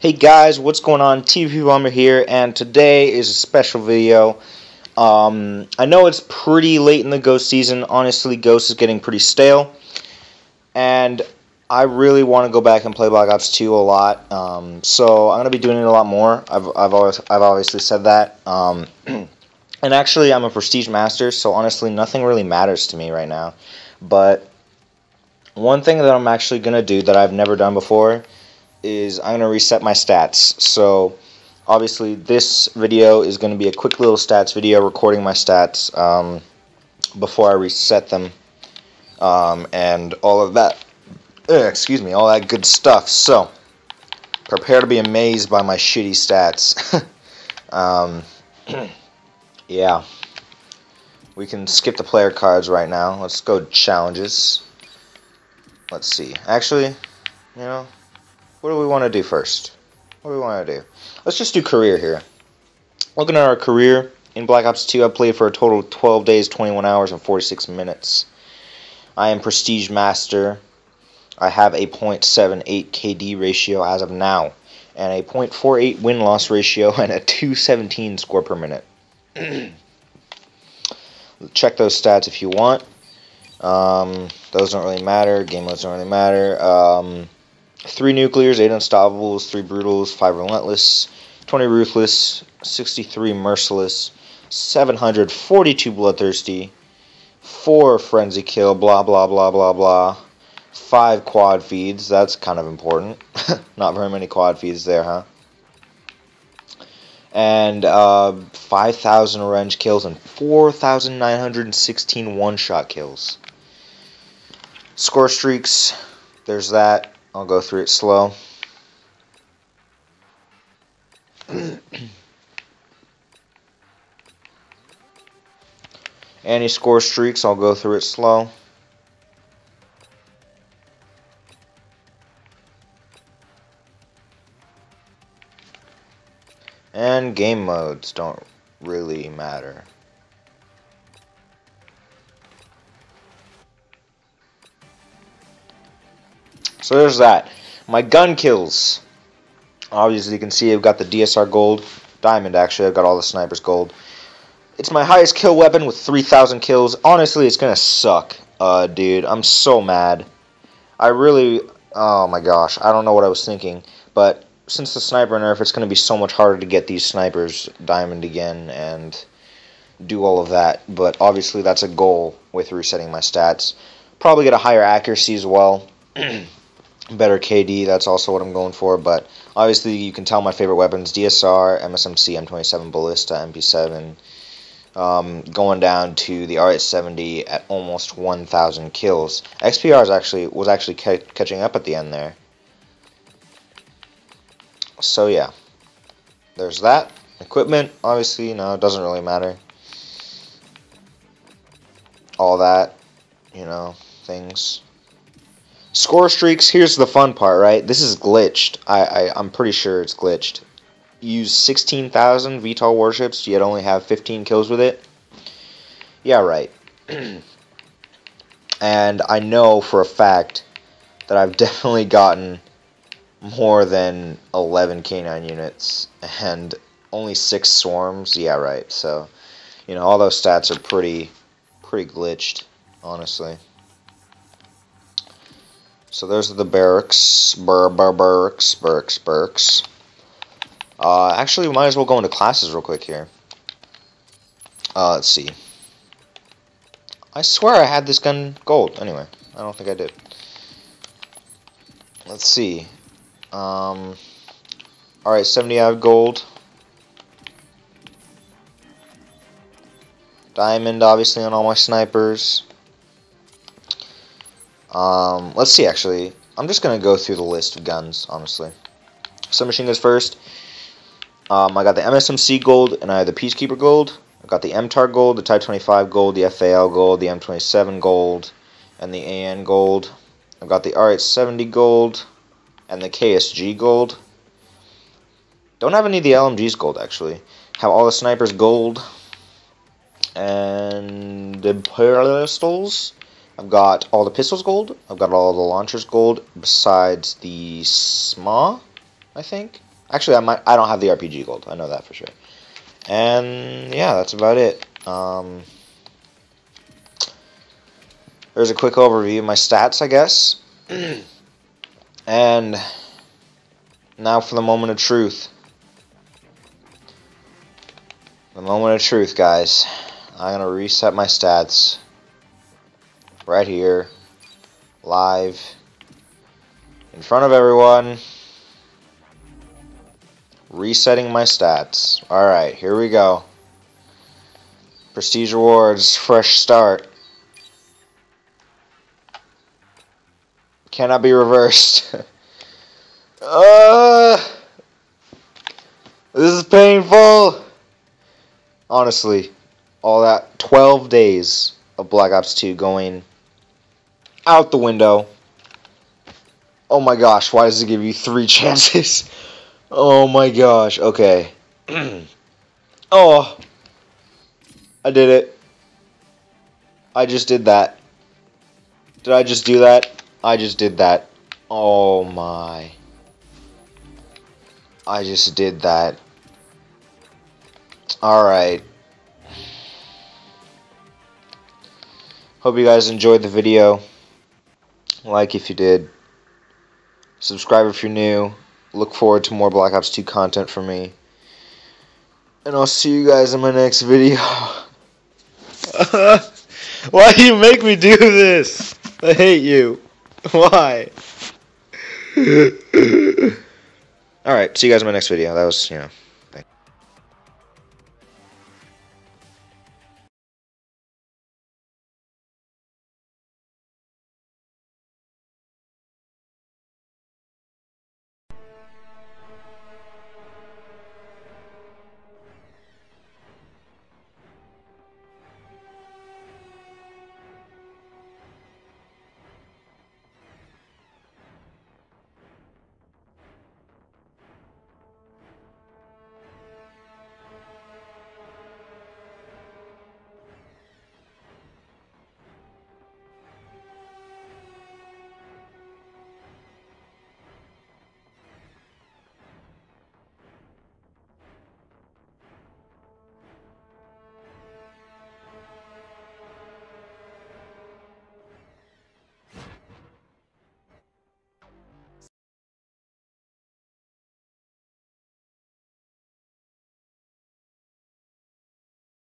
Hey guys, what's going on? TBP Bomber here, and today is a special video. Um, I know it's pretty late in the Ghost season. Honestly, Ghost is getting pretty stale, and I really want to go back and play Black Ops 2 a lot. Um, so I'm gonna be doing it a lot more. I've I've always I've obviously said that. Um, and actually, I'm a Prestige Master, so honestly, nothing really matters to me right now. But one thing that I'm actually gonna do that I've never done before is I'm going to reset my stats. So obviously this video is going to be a quick little stats video recording my stats um, before I reset them um, and all of that. Uh, excuse me, all that good stuff. So prepare to be amazed by my shitty stats. um, yeah. We can skip the player cards right now. Let's go challenges. Let's see. Actually, you know, what do we want to do first? What do we want to do? Let's just do career here. Looking at our career in Black Ops 2, I played for a total of 12 days, 21 hours, and 46 minutes. I am Prestige Master. I have a .78 KD ratio as of now, and a .48 win-loss ratio, and a 217 score per minute. Check those stats if you want. Um, those don't really matter. Game modes don't really matter. Um, 3 Nuclears, 8 Unstoppables, 3 Brutals, 5 Relentless, 20 Ruthless, 63 Merciless, 742 Bloodthirsty, 4 Frenzy Kill, blah blah blah blah blah, 5 Quad Feeds, that's kind of important. Not very many quad feeds there, huh? And uh, 5,000 revenge kills and 4,916 one-shot kills. Score streaks, there's that. I'll go through it slow. Any score streaks, I'll go through it slow. And game modes don't really matter. So there's that. My gun kills. Obviously, you can see I've got the DSR gold. Diamond, actually. I've got all the snipers gold. It's my highest kill weapon with 3,000 kills. Honestly, it's going to suck. Uh, dude, I'm so mad. I really... Oh, my gosh. I don't know what I was thinking. But since the sniper nerf, it's going to be so much harder to get these snipers diamond again and do all of that. But obviously, that's a goal with resetting my stats. Probably get a higher accuracy as well. better KD. That's also what I'm going for. But obviously, you can tell my favorite weapons: DSR, MSMC, M27 Ballista, MP7. Um, going down to the R870 at almost 1,000 kills. XPR is actually was actually ca catching up at the end there. So yeah, there's that. Equipment, obviously, no, it doesn't really matter. All that, you know, things. Score streaks, here's the fun part, right? This is glitched. I, I, I'm pretty sure it's glitched. Use 16,000 VTOL warships, yet only have 15 kills with it. Yeah, right. and I know for a fact that I've definitely gotten more than 11 K9 units and only 6 swarms. Yeah, right. So, you know, all those stats are pretty, pretty glitched, honestly. So those are the barracks, bur bur barracks, barracks, barracks. Uh, actually, we might as well go into classes real quick here. Uh, let's see. I swear I had this gun gold. Anyway, I don't think I did. Let's see. Um, Alright, 70 out of gold. Diamond, obviously, on all my snipers. Um, let's see, actually. I'm just going to go through the list of guns, honestly. Submachine guns first. Um, I got the MSMC gold and I have the Peacekeeper gold. I got the MTAR gold, the Type 25 gold, the FAL gold, the M27 gold, and the AN gold. I've got the R870 gold and the KSG gold. Don't have any of the LMGs gold, actually. Have all the snipers gold. And the pistols. I've got all the pistols gold. I've got all the launchers gold besides the SMAW, I think. Actually, I might. I don't have the RPG gold. I know that for sure. And yeah, that's about it. Um, there's a quick overview of my stats, I guess. and now for the moment of truth. The moment of truth, guys. I'm to reset my stats right here, live, in front of everyone. Resetting my stats. Alright, here we go. Prestige rewards, fresh start. Cannot be reversed. uh, this is painful. Honestly, all that 12 days of Black Ops 2 going out the window. Oh my gosh, why does it give you three chances? Oh my gosh, okay. oh. I did it. I just did that. Did I just do that? I just did that. Oh my. I just did that. Alright. Hope you guys enjoyed the video. Like if you did. Subscribe if you're new look forward to more Black Ops 2 content from me. And I'll see you guys in my next video. Why do you make me do this? I hate you. Why? Alright, see you guys in my next video. That was, you know...